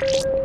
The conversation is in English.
you